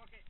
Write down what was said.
Cook it.